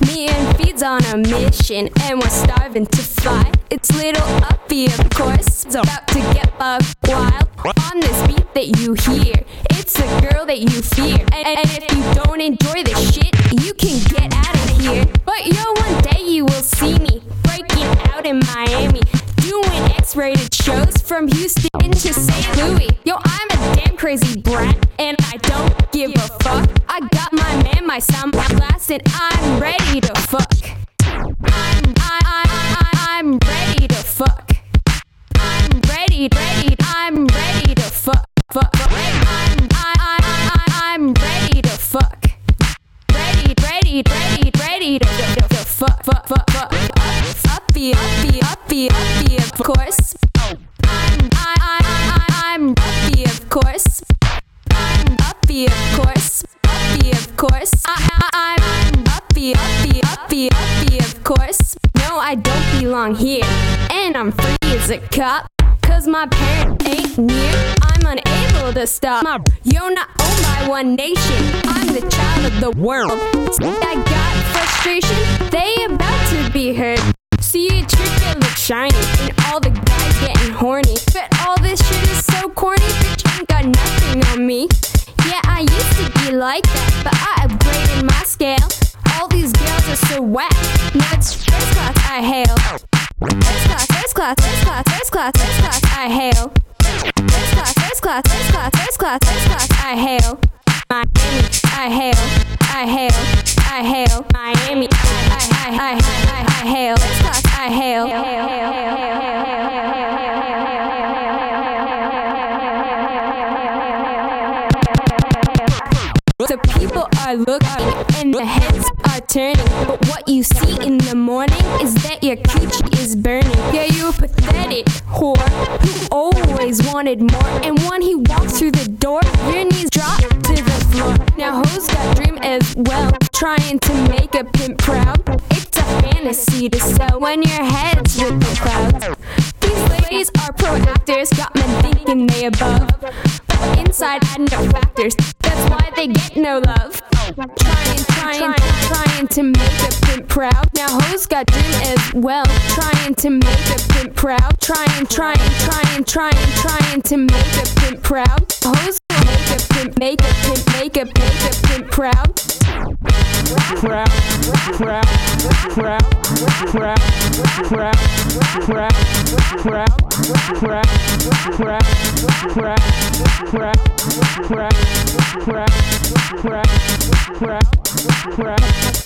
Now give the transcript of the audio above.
Me and Feadz on a mission, and we're starving to fly. It's little Uffie, of course, it's about to get bug wild. On this beat that you hear, it's the girl that you fear. And, and if you don't enjoy this shit, you can get out of here. But yo, one day you will see me breaking out in Miami, doing X-rated shows from Houston to St. Louis. Yo, I'm a crazy brat, and I don't give a fuck. I got my man, my sound blast, and I'm ready to fuck. I'm, I, I, I, I'm ready to fuck. I'm ready, ready, I'm ready to fuck, fuck. I'm, I, I, I, I'm ready to fuck. Ready, ready, ready, ready to, to, to fuck, fuck, fuck, fuck. Uffie, Uffie, Uffie, Uffie, of course. Course. I'm Uffie, of course. Uffie, of course. I'm Uffie, Uffie, Uffie, Uffie, of course. No, I don't belong here. And I'm free as a cop. Cause my parent ain't near. I'm unable to stop. You're not owned by one nation. I'm the child of the world. I got frustration. They about to be heard. See a shiny, and all the guys getting horny. But all this shit is so corny, bitch ain't got nothing on me. Yeah, I used to be like that, but I upgraded my scale. All these girls are so whack. Now it's first class I hail. First class, first class, first class, first class, first class I hail. First class, first class, first class, first class, first class I hail. Miami, I hail, I hail, I hail. Miami, I, I, I, I, I, Hail. First I hail. So people are looking and the heads are turning. But what you see in the morning is that your coochie is burning. Yeah, you're pathetic whore who always wanted more. And when he walks through the door, your knees drop to the floor. Now, hoes got dream as well, trying to make a pimp proud. Fantasy to sell when your head's with the clouds. These ladies are pro actors, got men thinking they above. But inside, add no factors. That's why they get no love. Trying, trying, trying to make a pimp proud. Now hoes got dream as well. Trying to make a pimp proud. Trying, trying, trying, trying, trying to make a pimp proud. Hoes will make a pimp, make a pimp, make a pimp proud. Proud, proud, proud, proud, proud, proud, proud, proud, proud, proud, proud, proud, proud, proud, proud.